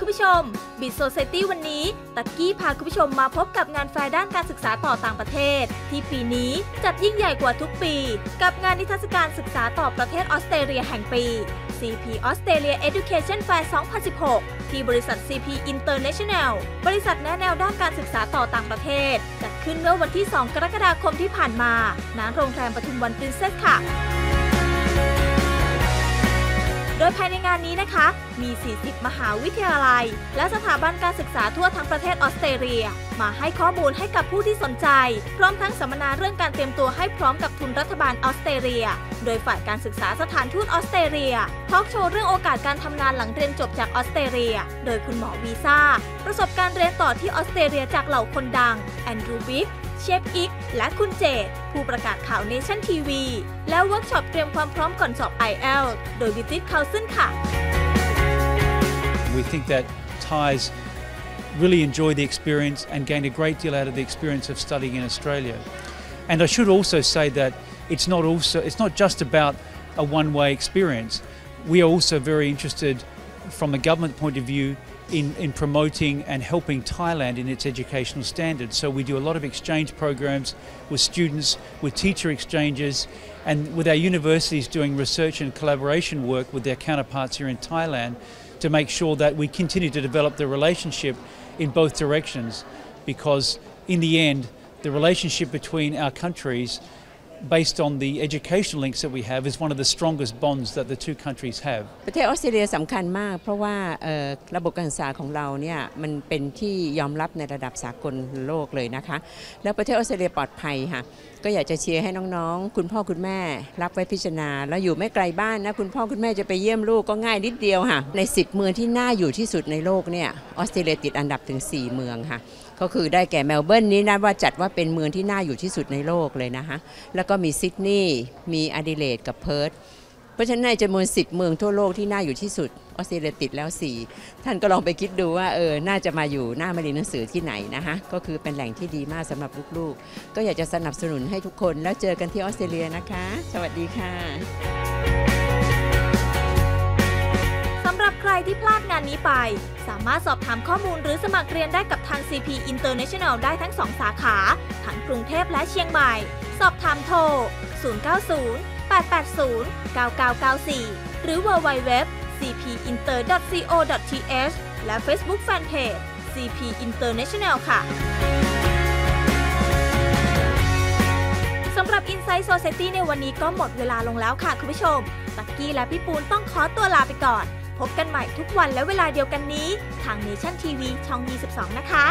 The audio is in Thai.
คุณผู้ชม Biz Society วันนี้ ตั๊กกี้พาคุณผู้ชมมาพบกับงานแฟร์ด้านการศึกษาต่อต่างประเทศ ที่ปีนี้จัดยิ่งใหญ่กว่าทุกปี กับงานนิทรรศการศึกษาต่อประเทศออสเตรเลียแห่งปี CP Australia Education Fair 2016 ที่บริษัท CP International บริษัทแนะแนวด้านการศึกษาต่อต่างประเทศ จัดขึ้นเมื่อวันที่ 2 กรกฎาคมที่ผ่านมา ณ โรงแรมปทุมวันปรินเซสค่ะ ดยภายในงานนี้นะคะ มี 40 มหาวิทยาลัย และสถาบันการศึกษาทั่วทั้งประเทศออสเตรเลีย มาให้ข้อมูลให้กับผู้ที่สนใจ พร้อมทั้งสัมมนาเรื่องการเตรียมตัวให้พร้อมกับทุนรัฐบาลออสเตรเลีย โดยฝ่ายการศึกษาสถานทูตออสเตรเลียทอล์กโชว์เรื่องโอกาสการทำงานหลังเรียนจบจากออสเตรเลีย โดยคุณหมอวีซ่า ประสบการณ์เรียนต่อที่ออสเตรเลียจากเหล่าคนดังแอนดรูวิก เชฟอิ๊ก และคุณเจดผู้ประกาศข่าวเนชั่นทีวี และเวิร์กช็อปเตรียมความพร้อมก่อนสอบ i อ l โดยวิจิตคาวซึนค่ะ We think that Thais really enjoy the experience and gain a great deal out of the experience of studying in Australia. And I should also say that it's not also it's not just about a one-way experience. We are also very interested from a government point of view in, in promoting and helping Thailand in its educational standards. So we do a lot of exchange programs with students, with teacher exchanges, and with our universities doing research and collaboration work with their counterparts here in Thailand to make sure that we continue to develop the relationship in both directions because in the end the relationship between our countries based on the educational links that we have is one of the strongest bonds that the two countries have ประเทศออสเตรเลียสำคัญมาก เพราะว่าระบบการศึกษาของเราเนี่ยมันเป็นที่ยอมรับในระดับสากลโลกเลยนะคะ แล้วประเทศออสเตรเลียปลอดภัยค่ะก็อยากจะเชียร์ให้น้องๆ คุณพ่อคุณแม่ รับไว้พิจารณา แล้วอยู่ไม่ไกลบ้านนะ คุณพ่อคุณแม่จะไปเยี่ยมลูกก็ง่ายนิดเดียวค่ะ ใน 10 เมืองที่น่าอยู่ที่สุดในโลกเนี่ยออสเตรเลียติดอันดับถึง 4 เมืองค่ะ ก็คือได้แก่เมลเบิร์นนี้นะว่าจัดว่าเป็นเมืองที่น่าอยู่ที่สุดในโลกเลยนะคะแล้วก็็มีซิดนีย์มีอดิเลดกับเพิร์ธเพราะฉะนั้นในจำนวน10เมืองทั่วโลกที่น่าอยู่ที่สุดออสเตรเลียติดแล้ว 4 ท่านก็ลองไปคิดดูว่าเออน่าจะมาอยู่หน้ามาเรียนหนังสือที่ไหนนะคะก็คือเป็นแหล่งที่ดีมากสำหรับลูกๆ ก็อยากจะสนับสนุนให้ทุกคนแล้วเจอกันที่ออสเตรเลียนะคะ สวัสดีค่ะสำหรับใครที่พลาดงานนี้ไป สามารถสอบถามข้อมูลหรือสมัครเรียนได้กับทาง CP International ได้ทั้ง 2 สาขา ทั้งกรุงเทพและเชียงใหม่ สอบถามโทร 090 880 9994 หรือ www cpinter.co.th และ Facebook Fanpage CP International ค่ะ สำหรับ Inside Society ในวันนี้ก็หมดเวลาลงแล้วค่ะคุณผู้ชม ตักกี้และพี่ปูนต้องขอตัวลาไปก่อน พบกันใหม่ทุกวันและเวลาเดียวกันนี้ ทาง Nation TV ช่อง 22 นะคะ